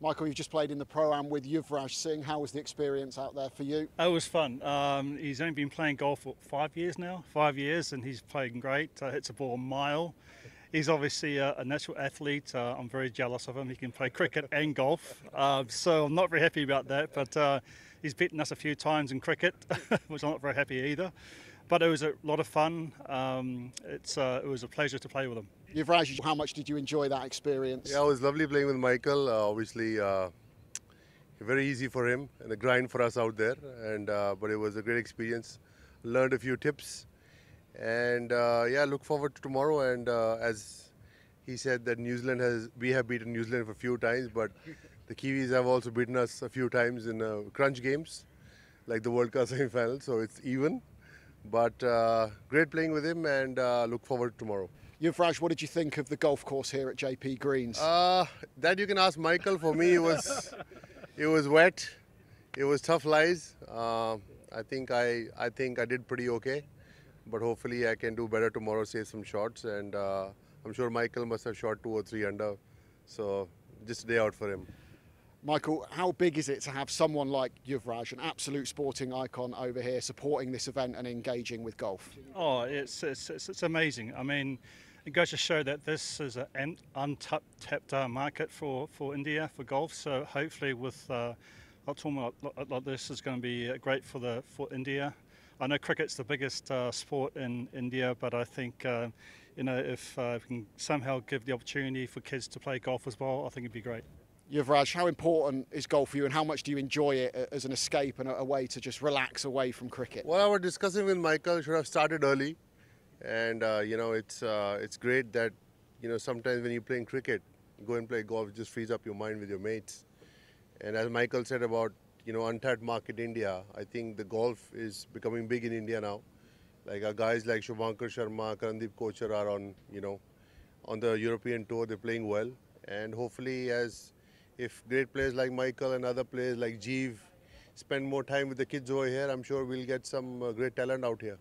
Michael, you've just played in the Pro-Am with Yuvraj Singh. How was the experience out there for you? It was fun. Um, he's only been playing golf for five years now, five years, and he's playing great. Uh, hits a ball a mile. He's obviously a, a natural athlete. Uh, I'm very jealous of him. He can play cricket and golf, uh, so I'm not very happy about that. But uh, he's beaten us a few times in cricket, which I'm not very happy either. But it was a lot of fun. Um, it's uh, it was a pleasure to play with him. Yuvraj, how much did you enjoy that experience? Yeah, it was lovely playing with Michael. Uh, obviously, uh, very easy for him and a grind for us out there. And uh, but it was a great experience. Learned a few tips, and uh, yeah, look forward to tomorrow. And uh, as he said, that New Zealand has we have beaten New Zealand a few times, but the Kiwis have also beaten us a few times in crunch games, like the World Cup semi-final. So it's even. But uh, great playing with him, and uh, look forward to tomorrow. Yuvraj, what did you think of the golf course here at JP Greens? Uh, that you can ask Michael. For me, it was it was wet. It was tough lies. Uh, I think I I think I did pretty okay, but hopefully I can do better tomorrow. Save some shots, and uh, I'm sure Michael must have shot two or three under. So just a day out for him. Michael, how big is it to have someone like Yuvraj, an absolute sporting icon over here, supporting this event and engaging with golf? Oh, it's it's, it's, it's amazing. I mean, it goes to show that this is an untapped uh, market for, for India for golf. So hopefully, with uh, a tournament like, like this, is going to be uh, great for the for India. I know cricket's the biggest uh, sport in India, but I think uh, you know if uh, we can somehow give the opportunity for kids to play golf as well, I think it'd be great. Yuvraj, how important is golf for you and how much do you enjoy it as an escape and a, a way to just relax away from cricket? Well, I was discussing with Michael. Should have started early, and uh, you know it's uh, it's great that you know sometimes when you're playing cricket, go and play golf. Just frees up your mind with your mates. And as Michael said about you know untapped market India, I think the golf is becoming big in India now. Like our guys like Shubhankar Sharma, Karandeep Kochhar are on you know on the European tour. They're playing well, and hopefully as if great players like Michael and other players like Jeev spend more time with the kids over here, I'm sure we'll get some uh, great talent out here.